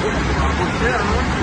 Você, é